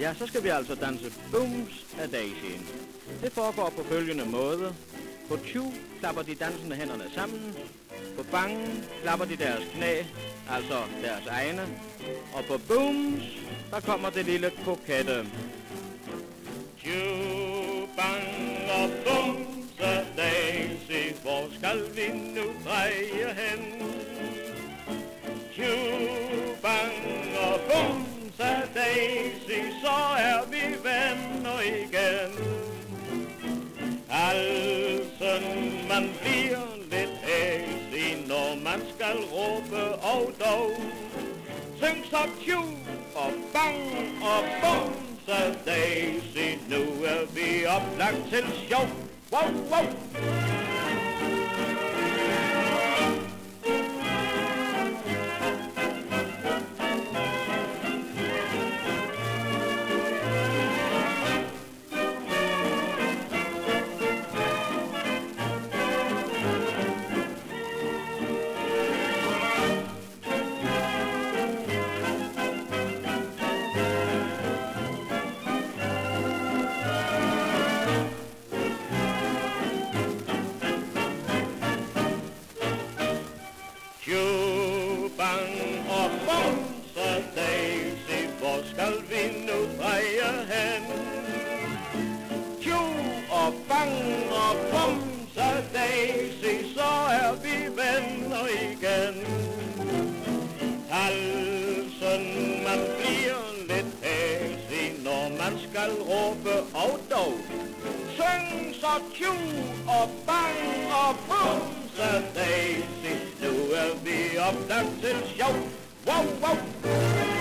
Ja, så skal vi altså danse Booms af Daisyen. Det foregår på følgende måde. På Tju klapper de dansende hænderne sammen. På bangen klapper de deres knæ, altså deres egne. Og på Booms, der kommer det lille kokette. Tju, Bang og Booms af Daisy, hvor skal vi nu dreje hen? Tju, man bliver lidt æsig, når man skal råbe og dog. Syng så tju og bang og bum, så Daisy, nu er vi oplagt til sjov. Wow, wow! Tjubang og bumse Daisy, hvor skal vi nu dreje hen? Tju og bang og bumse Daisy, så er vi venner igen. Halsen, man bliver lidt hæsig, når man skal råbe og dog. Syng så tju og bang og bum, of the shout, wow, wow.